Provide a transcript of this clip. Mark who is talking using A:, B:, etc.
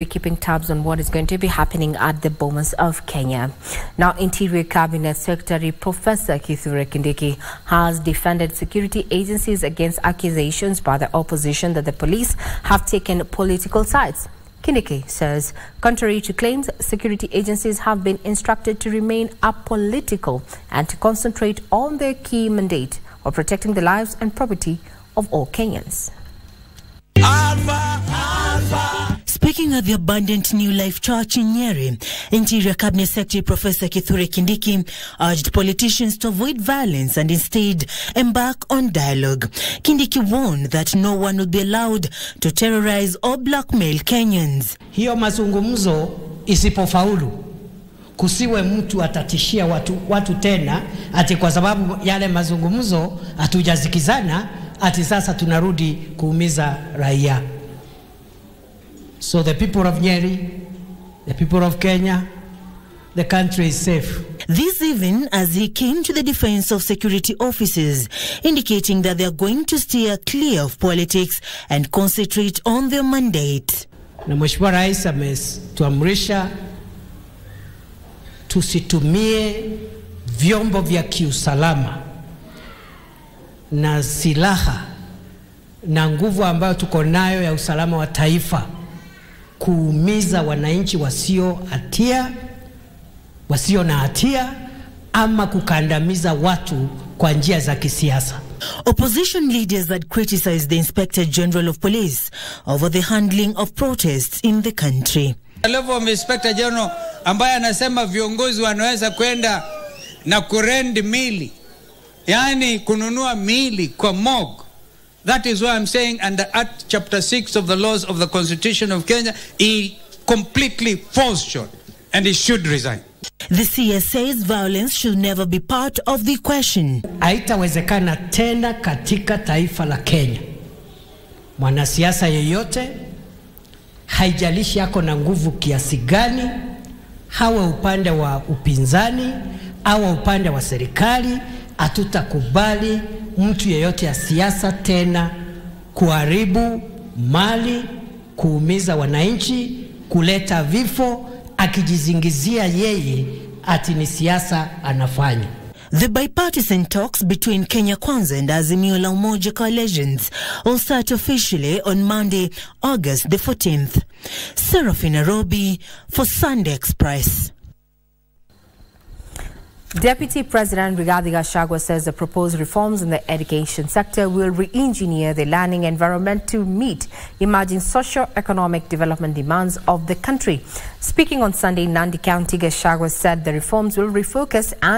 A: We're keeping tabs on what is going to be happening at the Bomas of Kenya. Now, Interior Cabinet Secretary Professor Kithure Kindiki has defended security agencies against accusations by the opposition that the police have taken political sides. Kindiki says, contrary to claims, security agencies have been instructed to remain apolitical and to concentrate on their key mandate of protecting the lives and property of all Kenyans.
B: Speaking at the Abundant New Life Church in Nyeri, Interior Cabinet Secretary Professor Kithure Kindiki urged politicians to avoid violence and instead embark on dialogue. Kindiki warned that no one would be allowed to terrorize or blackmail Kenyans.
C: Hiyo mazungumzo isipofaulu, kusiwe mtu atatishia watu, watu tena ati kwa sababu yale mazungumzo hatujazikizana ati sasa tunarudi kuumiza raia. So the people of Nyeri, the people of Kenya, the country is safe.
B: This even as he came to the defense of security officers, indicating that they are going to steer clear of politics and concentrate on their mandate.
C: Na Mheshimiwa Rais ametuamrisha tusitumie vyombo vya kiusalama na silaha na nguvu ambayo tuko nayo ya usalama wa taifa kuumiza wananchi wasio hatia wasio na hatia ama kukandamiza watu kwa njia za kisiasa.
B: Opposition leaders that criticized the Inspector General of Police over the handling of protests in the country.
D: level of Inspector General ambaye anasema viongozi wanaweza kwenda na kurend mili, yani kununua mili kwa morgue. That is why I'm saying under Act Chapter 6 of the laws of the Constitution of Kenya, he completely falls short and he should resign.
B: The CS says violence should never be part of the question.
C: Haitawezekana tena katika taifa la Kenya mwanasiasa yeyote, haijalishi ako na nguvu kiasi gani, hawa upande wa upinzani au upande wa serikali, hatutakubali mtu yeyote ya siasa tena kuharibu mali, kuumiza wananchi, kuleta vifo, akijizingizia yeye ati ni siasa anafanya.
B: The bipartisan talks between Kenya Kwanza and Azimio la Umoja coalitions will start officially on Monday, August the 14th. Serafina Robi for Sunday Express.
A: Deputy President Rigathi Gachagua says the proposed reforms in the education sector will re-engineer the learning environment to meet emerging socio-economic development demands of the country. Speaking on Sunday Nandi County, Gachagua said the reforms will refocus and